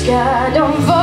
sky, don't fall.